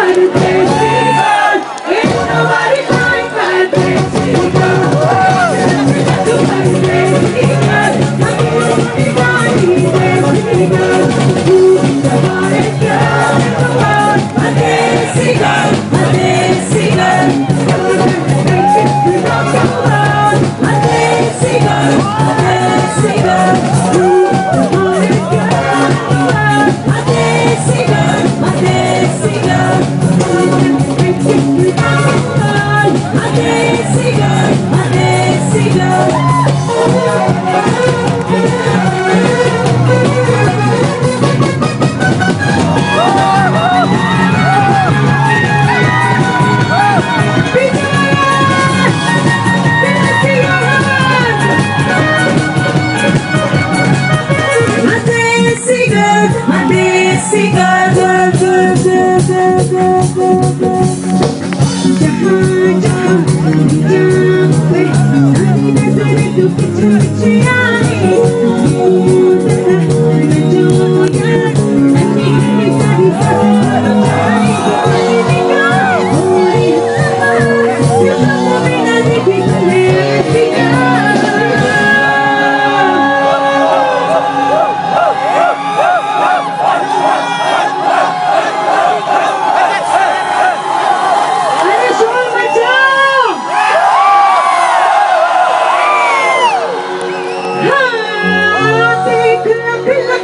but it's Thank you. He's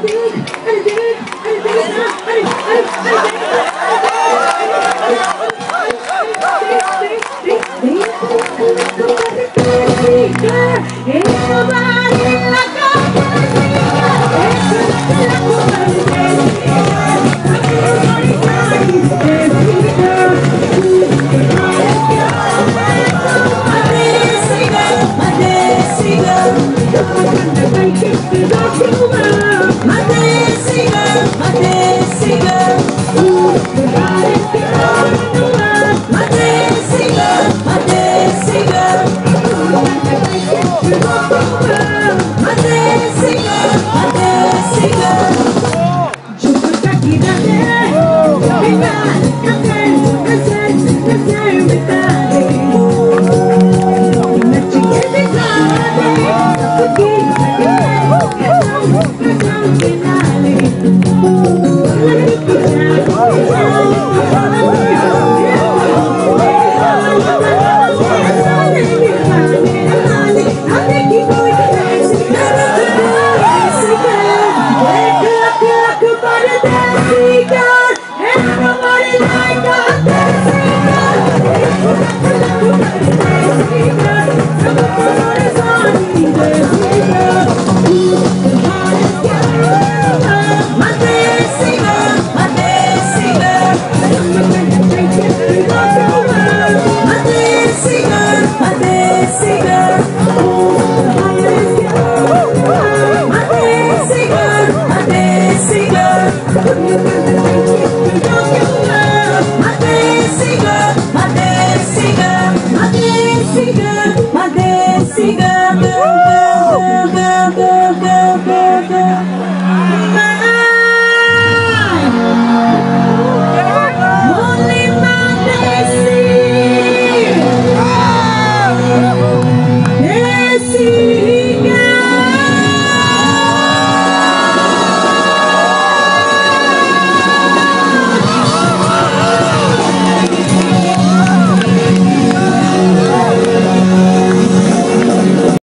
Gracias.